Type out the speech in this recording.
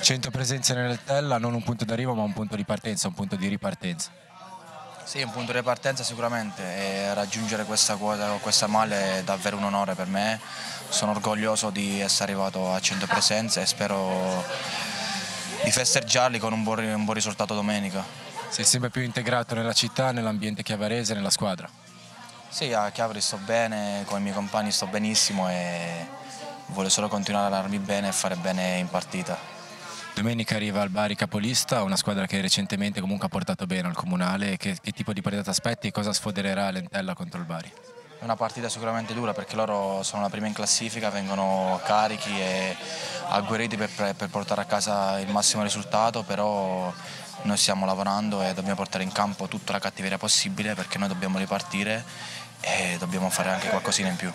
100 presenze nell'Eltella, non un punto d'arrivo ma un punto di partenza, un punto di ripartenza. Sì, un punto di partenza sicuramente e raggiungere questa quota con questa maglia è davvero un onore per me. Sono orgoglioso di essere arrivato a 100 presenze e spero di festeggiarli con un buon, un buon risultato domenica. Sei sempre più integrato nella città, nell'ambiente chiavarese, nella squadra? Sì, a Chiavari sto bene, con i miei compagni sto benissimo e voglio solo continuare a allenarmi bene e fare bene in partita. Domenica arriva al Bari Capolista, una squadra che recentemente comunque ha portato bene al Comunale. Che, che tipo di partita ti aspetti e cosa sfodererà l'Entella contro il Bari? È una partita sicuramente dura perché loro sono la prima in classifica, vengono carichi e agguerriti per, per portare a casa il massimo risultato, però noi stiamo lavorando e dobbiamo portare in campo tutta la cattiveria possibile perché noi dobbiamo ripartire e dobbiamo fare anche qualcosina in più.